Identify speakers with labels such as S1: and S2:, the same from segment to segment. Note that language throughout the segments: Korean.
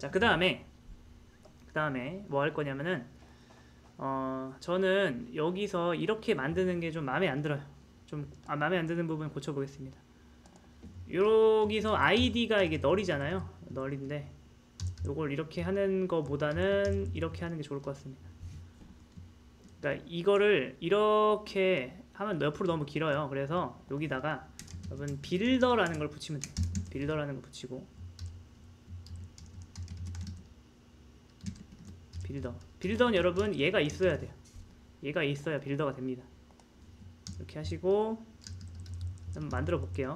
S1: 자, 그 다음에 그 다음에 뭐 할 거냐면은 어 저는 여기서 이렇게 만드는 게 좀 마음에 안 들어요. 좀 아, 마음에 안 드는 부분 고쳐보겠습니다. 여기서 아이디가 이게 널이잖아요. 널인데 요걸 이렇게 하는 거보다는 이렇게 하는 게 좋을 것 같습니다. 그러니까 이거를 이렇게 하면 옆으로 너무 길어요. 그래서 여기다가 여러분 빌더라는 걸 붙이면 돼요. 빌더라는 거 붙이고 빌더 빌더는 여러분 얘가 있어야 돼요. 얘가 있어야 빌더가 됩니다. 이렇게 하시고 한번 만들어 볼게요.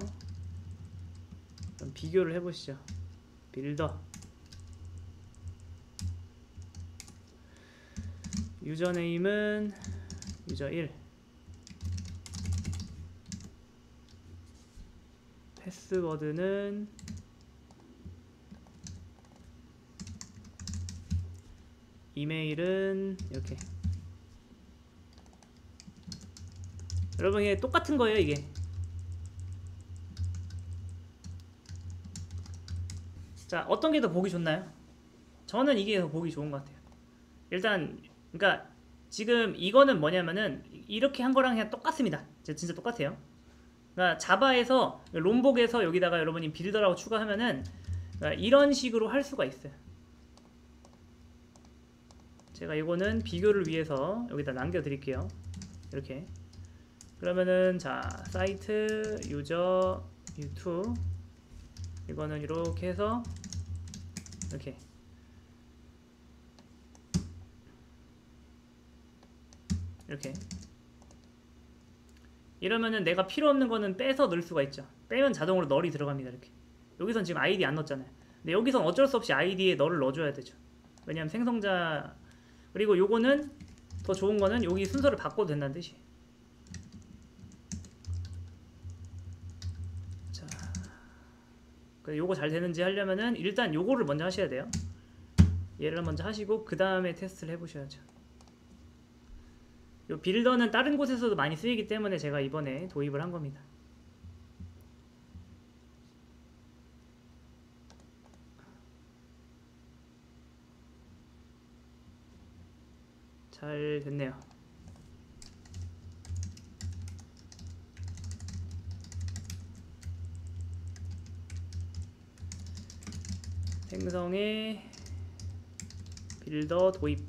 S1: 비교를 해보시죠. 빌더 유저네임은 유저 1 패스워드는 이메일은 이렇게. 여러분 이게 똑같은 거예요 이게. 자 어떤 게 더 보기 좋나요? 저는 이게 더 보기 좋은 것 같아요. 일단 그러니까 지금 이거는 뭐냐면은 이렇게 한 거랑 그냥 똑같습니다. 진짜 똑같아요. 그러니까 자바에서 롬복에서 여기다가 여러분이 빌더라고 추가하면은 그러니까 이런 식으로 할 수가 있어요 제가 이거는 비교를 위해서 여기다 남겨 드릴게요. 이렇게. 그러면은 자 사이트 유저 유튜 이거는 이렇게 해서 이렇게. 이렇게. 이러면은 내가 필요 없는 거는 빼서 넣을 수가 있죠. 빼면 자동으로 널이 들어갑니다 이렇게. 여기선 지금 아이디 안 넣었잖아요. 근데 여기선 어쩔 수 없이 아이디에 널을 넣어줘야 되죠. 왜냐면 생성자 그리고 요거는 더 좋은 거는 여기 순서를 바꿔도 된다는 뜻이 자 요거 잘 되는지 하려면은 일단 요거를 먼저 하셔야 돼요. 얘를 먼저 하시고 그 다음에 테스트를 해보셔야죠. 요 빌더는 다른 곳에서도 많이 쓰이기 때문에 제가 이번에 도입을 한 겁니다. 잘 됐네요. 생성의 빌더 도입